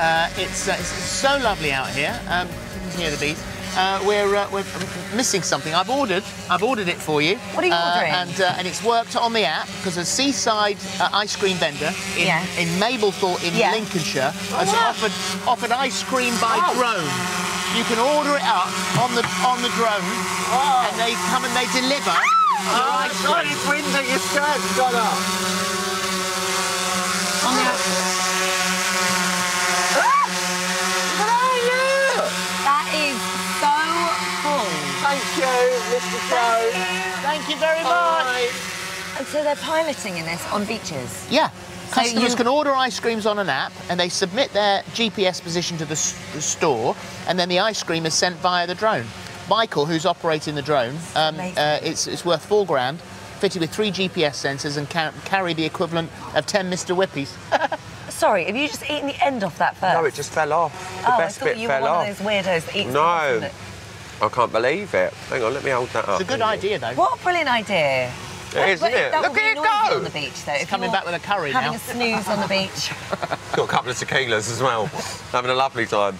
Uh, it's, uh, it's so lovely out here. Um, you can hear the bees. Uh, we're, uh, we're missing something. I've ordered. I've ordered it for you. What are you Uh, ordering? and uh, and it's worked on the app because a seaside uh, ice cream vendor in, Yeah. in Mablethorpe in Yeah. Lincolnshire has wow. offered offered ice cream by Oh. drone. You can order it up on the on the drone, and they come and they deliver your ice God, cream. it's windy, your skirt's gone up. On the app. That is so cool. Thank you, Mr. Joe. Thank you very much. Bye. And so they're piloting in this on beaches. Yeah. So Customers you- can order ice creams on an app and they submit their GPS position to the, s- the store and then the ice cream is sent via the drone. Michael, who's operating the drone, um, uh, it's, it's worth four grand, fitted with three GPS sensors and ca- carry the equivalent of 10 Mr. Whippies. Sorry, have you just eaten the end off that first? No, it just fell off. The oh, best I thought bit you fell were one off. of those weirdos that eats the No. bottom of it. I can't believe it. Hang on, let me hold that up. it's a good idea though. What a brilliant idea. It is, But isn't it? Look at it noisy go. on the beach, though. If coming back with a curry having now. a snooze on the beach. Got a couple of tequilas as well. Having a lovely time.